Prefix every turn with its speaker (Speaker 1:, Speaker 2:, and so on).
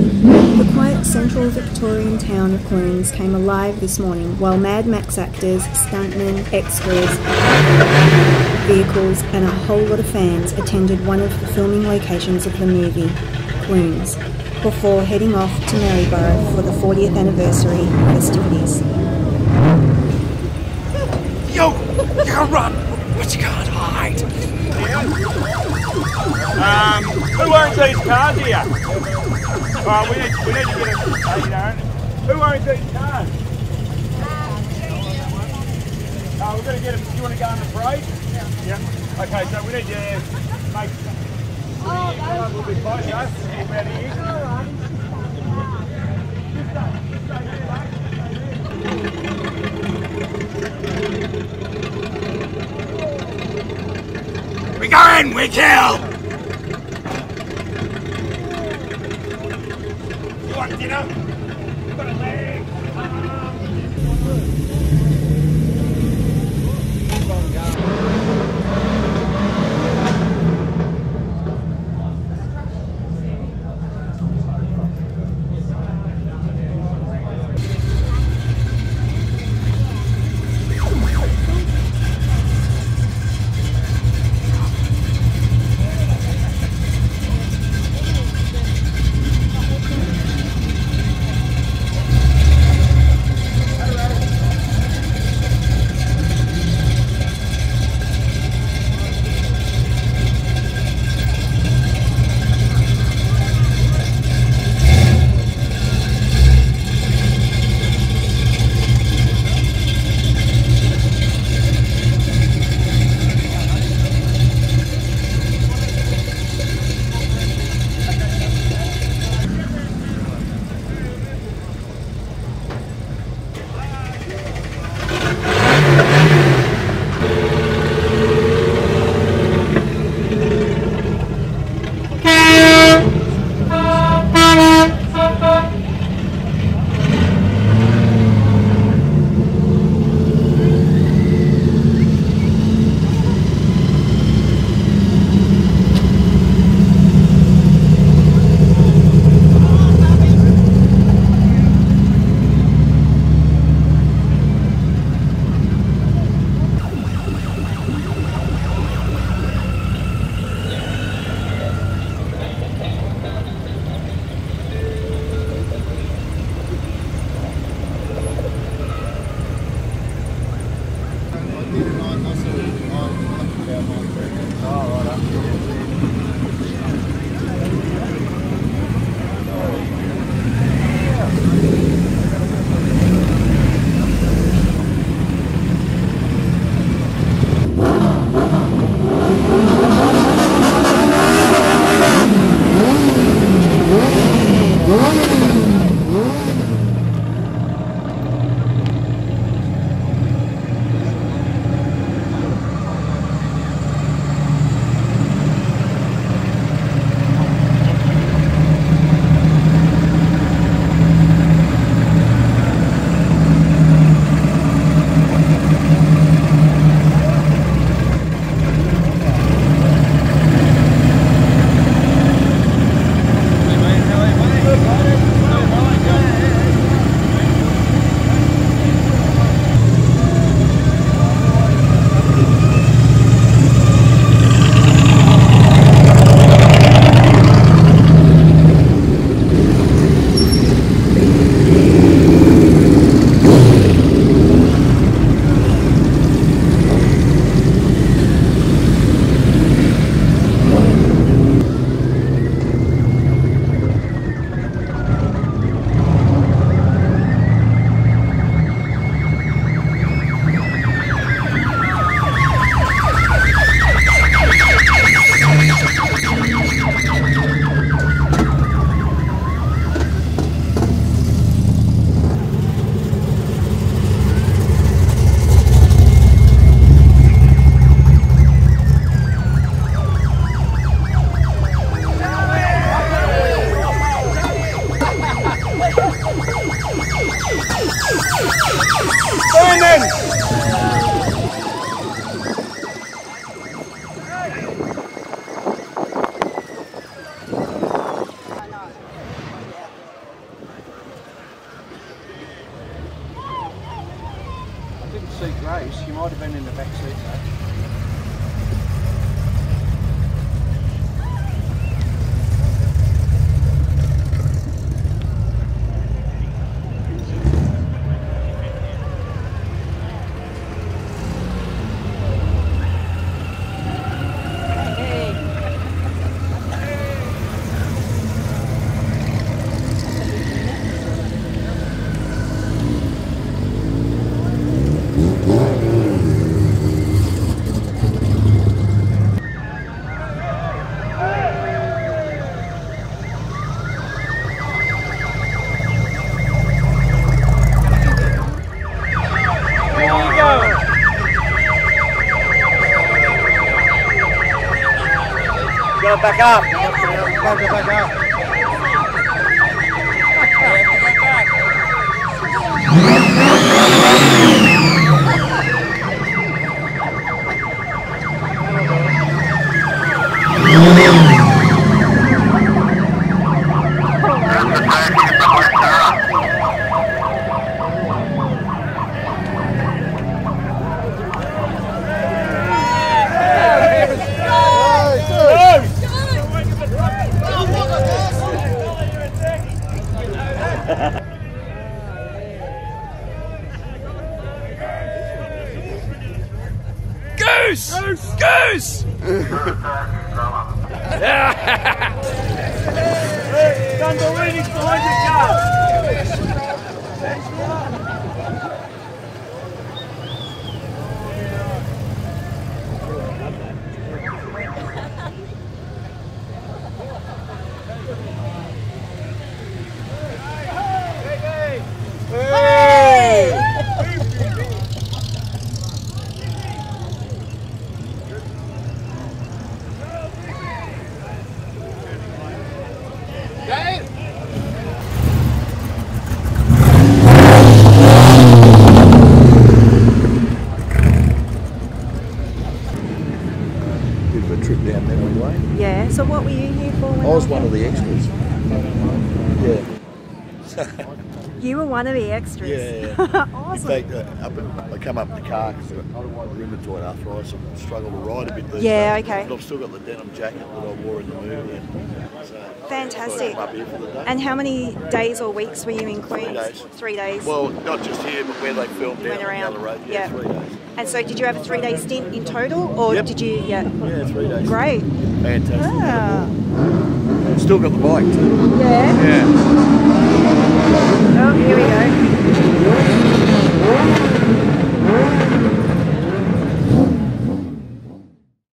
Speaker 1: The quiet central Victorian town of Clunes came alive this morning while Mad Max actors, stuntmen, extras, vehicles, and a whole lot of fans attended one of the filming locations of the movie, Clunes, before heading off to Maryborough for the 40th anniversary festivities.
Speaker 2: Yo, you can run, but you can't hide.
Speaker 3: Um, who owns these cars here? Oh, we need, we need to get a, uh, you know, who owns these cars? Oh, we're going to get them, do you want to go on the parade? Yeah. Yeah. Okay, so we need to make a little bit closer. About here.
Speaker 2: We go in, we kill. You I
Speaker 3: didn't
Speaker 4: see Grace, you might have been in the back seat though.
Speaker 3: Go back up.
Speaker 4: Back up, back up.
Speaker 2: Goose! Goose!
Speaker 3: Thumbelini's behind the car.
Speaker 5: Bit of a trip down memory lane.
Speaker 1: Yeah, so what were you here for?
Speaker 5: I was one of the extras. Yeah.
Speaker 1: You were one of the extras.
Speaker 5: Yeah, yeah. In fact, uh, up in, I come up in the car because I've got rheumatoid arthritis and struggle to ride a bit these
Speaker 1: Yeah,
Speaker 5: days.
Speaker 1: okay.
Speaker 5: But I've still got the denim jacket that I wore in the movie. And, so
Speaker 1: Fantastic.
Speaker 5: I thought I'd come up here for the day.
Speaker 1: And how many days or weeks were you in Clunes?
Speaker 5: days.
Speaker 1: Three days.
Speaker 5: well, not just here, but where they filmed
Speaker 1: You went
Speaker 5: down
Speaker 1: around.
Speaker 5: the other road. Yeah,
Speaker 1: Yeah.
Speaker 5: three days.
Speaker 1: And so, did you have a three day stint in total, or
Speaker 5: yep.
Speaker 1: did you? Yeah.
Speaker 5: Yeah, three days.
Speaker 1: Great.
Speaker 5: Fantastic.
Speaker 1: Ah.
Speaker 5: Still got the bike too.
Speaker 1: Yeah.
Speaker 5: Yeah. Oh, here we go.